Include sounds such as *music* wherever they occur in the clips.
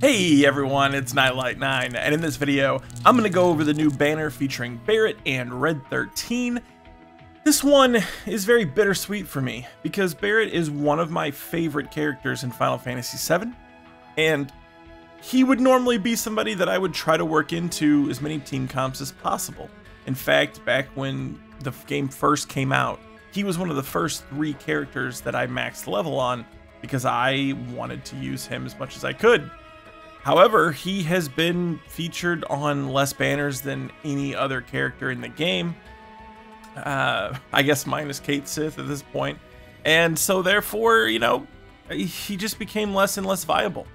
Hey everyone, it's Nitelight9, and in this video, I'm going to go over the new banner featuring Barret and Red 13. This one is very bittersweet for me, because Barret is one of my favorite characters in Final Fantasy VII, and he would normally be somebody that I would try to work into as many team comps as possible. In fact, back when the game first came out, he was one of the first three characters that I maxed level on, because I wanted to use him as much as I could. However, he has been featured on less banners than any other character in the game. Uh, I guess minus Cait Sith at this point. And so therefore, you know, he just became less and less viable.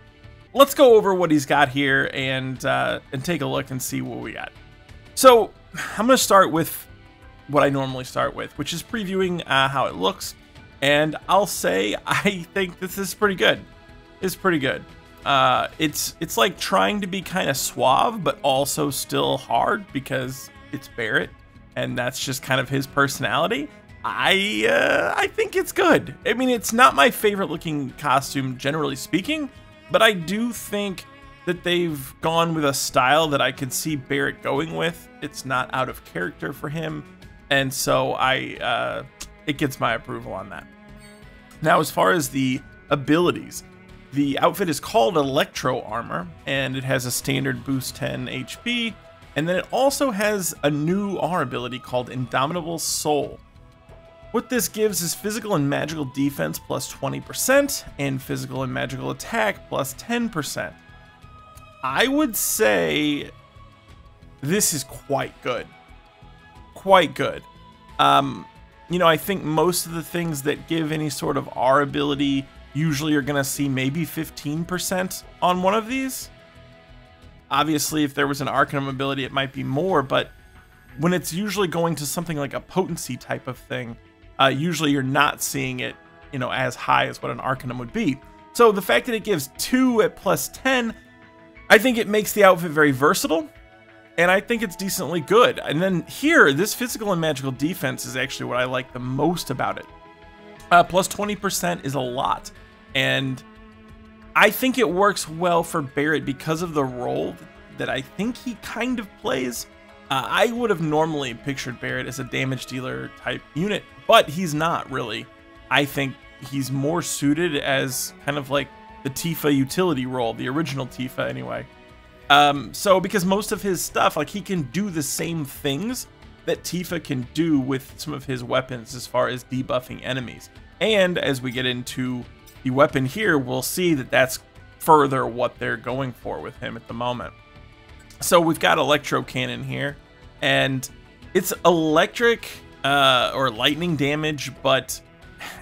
Let's go over what he's got here and uh, and take a look and see what we got. So I'm going to start with what I normally start with, which is previewing uh, how it looks. And I'll say *laughs* I think this is pretty good. It's pretty good. Uh, it's it's like trying to be kind of suave, but also still hard because it's Barret, and that's just kind of his personality. I uh, I think it's good. I mean, it's not my favorite looking costume generally speaking, but I do think that they've gone with a style that I could see Barret going with. It's not out of character for him, and so I uh, it gets my approval on that. Now, as far as the abilities, the outfit is called Electro Armor, and it has a standard boost 10 HP, and then it also has a new R ability called Indomitable Soul. What this gives is physical and magical defense plus 20%, and physical and magical attack plus 10%. I would say this is quite good. Quite good. Um, you know, I think most of the things that give any sort of R ability usually you're going to see maybe 15% on one of these. Obviously, if there was an Arcanum ability, it might be more, but when it's usually going to something like a potency type of thing, uh, usually you're not seeing it, you know, as high as what an Arcanum would be. So the fact that it gives 2 at plus 10, I think it makes the outfit very versatile, and I think it's decently good. And then here, this physical and magical defense is actually what I like the most about it. Uh, plus 20% is a lot. And I think it works well for Barret because of the role that I think he kind of plays. Uh, I would have normally pictured Barret as a damage dealer type unit, but he's not really. I think he's more suited as kind of like the Tifa utility role, the original Tifa anyway. Um, so because most of his stuff, like he can do the same things that Tifa can do with some of his weapons as far as debuffing enemies. And as we get into the weapon here, we'll see that that's further what they're going for with him at the moment. So we've got Electro Cannon here, and it's electric uh, or lightning damage, but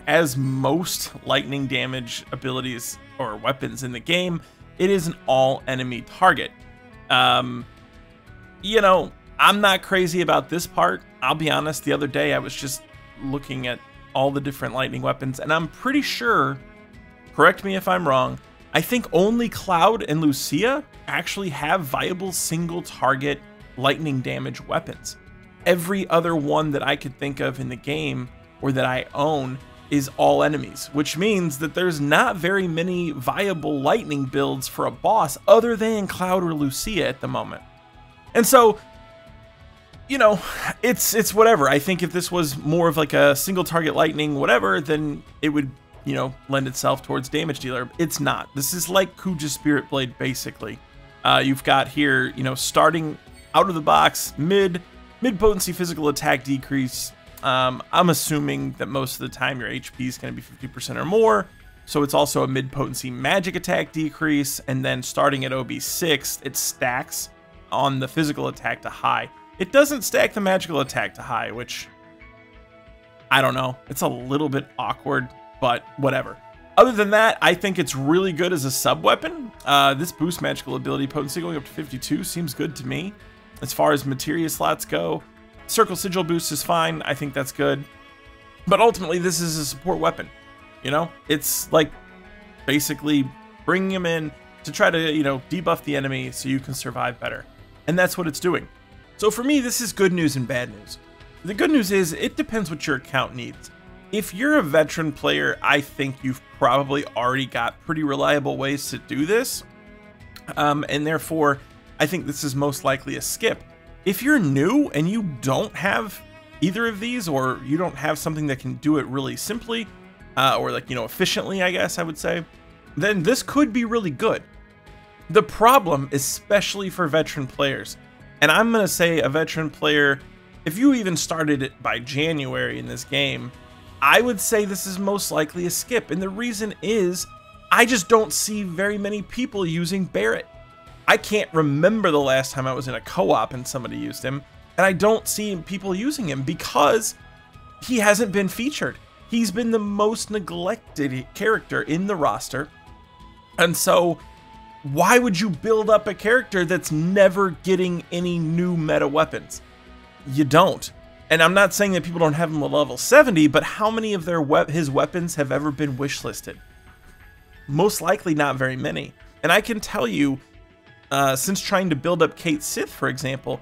as most lightning damage abilities or weapons in the game, it is an all enemy target. Um, you know, I'm not crazy about this part. I'll be honest, the other day I was just looking at all the different lightning weapons, and I'm pretty sure correct me if I'm wrong, I think only Cloud and Lucia actually have viable single target lightning damage weapons. Every other one that I could think of in the game or that I own is all enemies, which means that there's not very many viable lightning builds for a boss other than Cloud or Lucia at the moment. And so, you know, it's it's whatever. I think if this was more of like a single target lightning whatever, then it would you know, lend itself towards damage dealer. It's not. This is like Kuja Spirit Blade, basically. Uh, you've got here, you know, starting out of the box, mid, mid potency physical attack decrease. Um, I'm assuming that most of the time your HP is going to be 50% or more. So it's also a mid potency magic attack decrease. And then starting at OB6, it stacks on the physical attack to high. It doesn't stack the magical attack to high, which I don't know. It's a little bit awkward but whatever. Other than that, I think it's really good as a sub weapon. Uh, this boost magical ability potency going up to 52 seems good to me. As far as materia slots go, circle sigil boost is fine. I think that's good. But ultimately, this is a support weapon. You know, it's like basically bringing him in to try to, you know, debuff the enemy so you can survive better. And that's what it's doing. So for me, this is good news and bad news. The good news is it depends what your account needs. If you're a veteran player, I think you've probably already got pretty reliable ways to do this. Um, and therefore, I think this is most likely a skip. If you're new and you don't have either of these, or you don't have something that can do it really simply, uh, or like, you know, efficiently, I guess I would say, then this could be really good. The problem, especially for veteran players, and I'm going to say a veteran player, if you even started it by January in this game, I would say this is most likely a skip. And the reason is I just don't see very many people using Barret. I can't remember the last time I was in a co-op and somebody used him, and I don't see people using him because he hasn't been featured. He's been the most neglected character in the roster. And so why would you build up a character that's never getting any new meta weapons? You don't. And I'm not saying that people don't have him at level 70, but how many of their we his weapons have ever been wishlisted? Most likely not very many. And I can tell you, uh, since trying to build up Cait Sith, for example,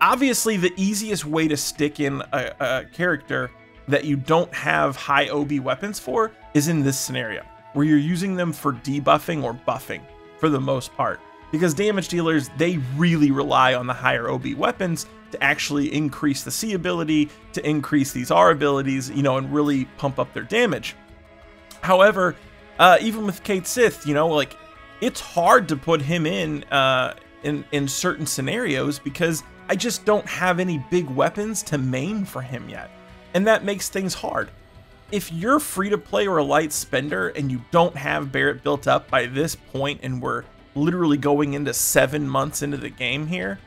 obviously the easiest way to stick in a, a character that you don't have high OB weapons for is in this scenario, where you're using them for debuffing or buffing for the most part. Because damage dealers, they really rely on the higher OB weapons to actually increase the C ability, to increase these R abilities, you know, and really pump up their damage. However, uh, even with Cait Sith, you know, like it's hard to put him in uh, in in certain scenarios because I just don't have any big weapons to main for him yet, and that makes things hard. If you're free to play or a light spender and you don't have Barret built up by this point, and we're literally going into seven months into the game here,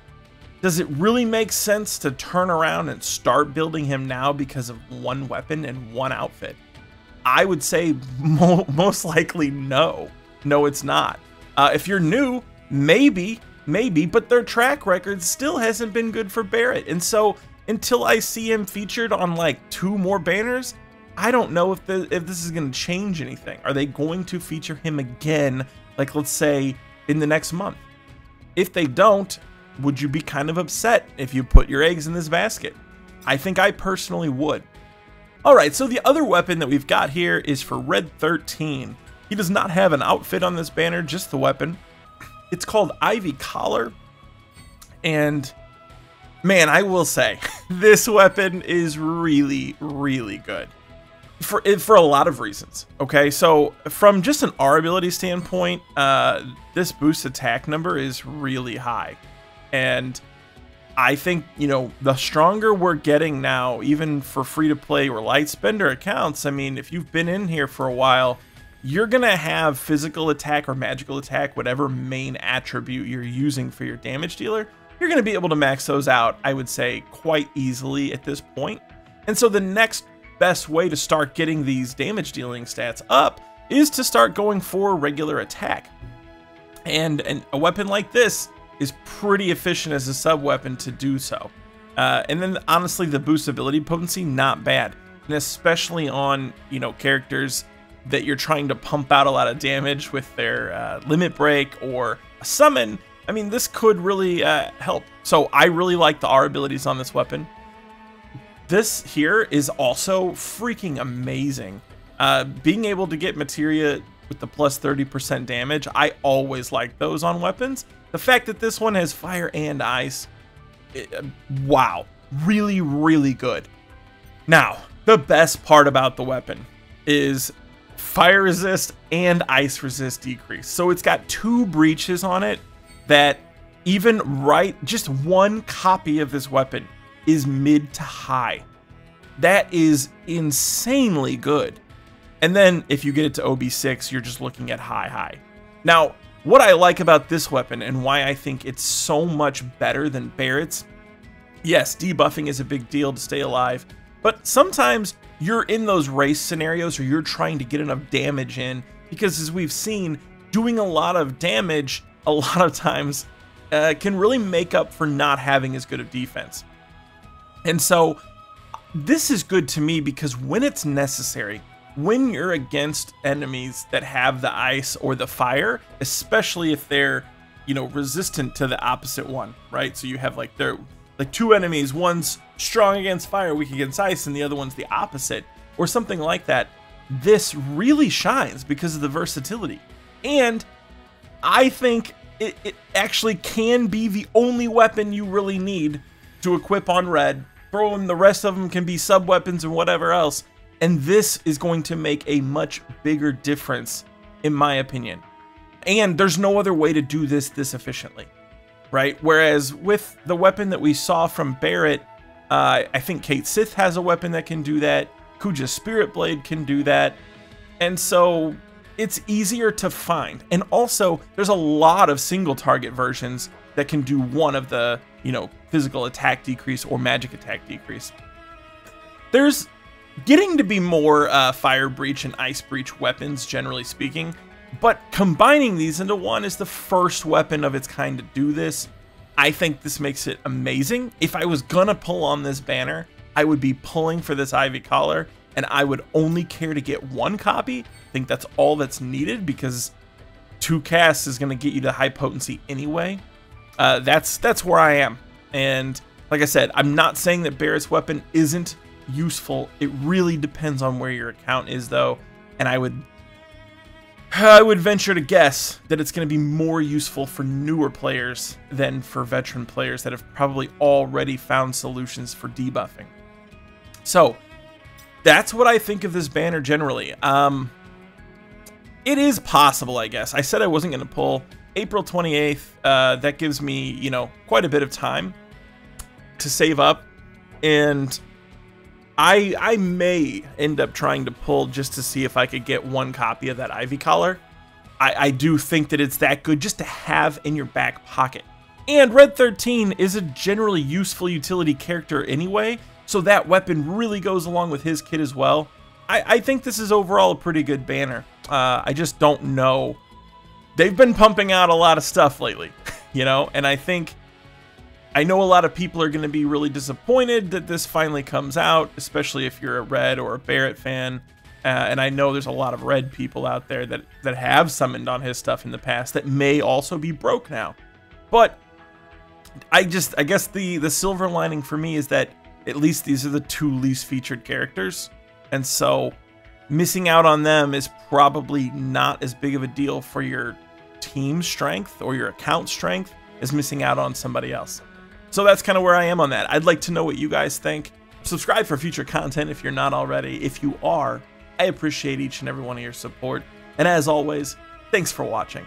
does it really make sense to turn around and start building him now because of one weapon and one outfit? I would say *laughs* mo most likely no. No, it's not. Uh, if you're new, maybe, maybe, but their track record still hasn't been good for Barret. And so until I see him featured on like two more banners, I don't know if the if this is going to change anything. Are they going to feature him again, like let's say in the next month? If they don't, would you be kind of upset if you put your eggs in this basket? I think I personally would. Alright, so the other weapon that we've got here is for Red 13. He does not have an outfit on this banner, just the weapon. It's called Ivy Collar. And man, I will say, *laughs* this weapon is really, really good. For, for a lot of reasons. Okay, so from just an R ability standpoint, uh, this boost attack number is really high. And I think, you know, the stronger we're getting now, even for free to play or light spender accounts, I mean, if you've been in here for a while, you're to have physical attack or magical attack, whatever main attribute you're using for your damage dealer. You're to be able to max those out, I would say, quite easily at this point. And so the next best way to start getting these damage dealing stats up is to start going for regular attack. And, and a weapon like this is pretty efficient as a sub weapon to do so. Uh, and then honestly, the boost ability potency, not bad. And especially on, you know, characters that you're trying to pump out a lot of damage with their uh, limit break or a summon, I mean, this could really uh, help. So I really like the R abilities on this weapon. This here is also freaking amazing. Uh, being able to get materia with the plus 30% damage, I always like those on weapons. The fact that this one has fire and ice, it, uh, wow, really, really good. Now, the best part about the weapon is fire resist and ice resist decrease. So it's got two breaches on it that even right, just one copy of this weapon is mid to high. That is insanely good. And then if you get it to OB6, you're just looking at high high. Now, what I like about this weapon and why I think it's so much better than Barret's, yes, debuffing is a big deal to stay alive, but sometimes you're in those race scenarios or you're trying to get enough damage in because as we've seen, doing a lot of damage a lot of times uh, can really make up for not having as good of defense. And so this is good to me because when it's necessary, when you're against enemies that have the ice or the fire, especially if they're, you know, resistant to the opposite one, right? So you have like they're like two enemies, one's strong against fire, weak against ice, and the other one's the opposite, or something like that. This really shines because of the versatility. And I think it, it actually can be the only weapon you really need to equip on red. Throw them, the rest of them can be sub weapons and whatever else. And this is going to make a much bigger difference, in my opinion. And there's no other way to do this this efficiently, right? Whereas with the weapon that we saw from Barret, uh, I think Cait Sith has a weapon that can do that. Kuja's Spirit Blade can do that. And so it's easier to find. And also, there's a lot of single target versions that can do one of the, you know, physical attack decrease or magic attack decrease. There's getting to be more uh, fire breach and ice breach weapons, generally speaking, but combining these into one is the first weapon of its kind to do this. I think this makes it amazing. If I was gonna pull on this banner, I would be pulling for this Ivy Collar, and I would only care to get one copy. I think that's all that's needed because two casts is gonna get you to high potency anyway. Uh, that's that's where I am, and like I said, I'm not saying that Barret's weapon isn't useful. It really depends on where your account is, though, and I would I would venture to guess that it's going to be more useful for newer players than for veteran players that have probably already found solutions for debuffing. So, that's what I think of this banner generally. Um, it is possible, I guess. I said I wasn't going to pull April 28th. Uh, that gives me, you know, quite a bit of time to save up. And I I may end up trying to pull just to see if I could get one copy of that Ivy Collar. I, I do think that it's that good just to have in your back pocket. And Red 13 is a generally useful utility character anyway, so that weapon really goes along with his kit as well. I, I think this is overall a pretty good banner. Uh, I just don't know. They've been pumping out a lot of stuff lately, *laughs* you know, and I think I know a lot of people are going to be really disappointed that this finally comes out, especially if you're a Red or a Barret fan. Uh, and I know there's a lot of Red people out there that, that have summoned on his stuff in the past that may also be broke now. But I just, I guess the, the silver lining for me is that at least these are the two least featured characters. And so missing out on them is probably not as big of a deal for your team strength or your account strength is missing out on somebody else. So that's kind of where I am on that. I'd like to know what you guys think. Subscribe for future content if you're not already. If you are, I appreciate each and every one of your support. And as always, thanks for watching.